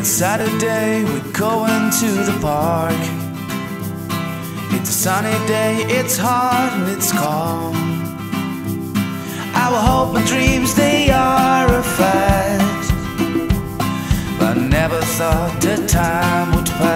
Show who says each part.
Speaker 1: It's Saturday, we're going to the park. It's a sunny day, it's hot and it's calm. Our hope and dreams, they are a fact. But I never thought the time would pass.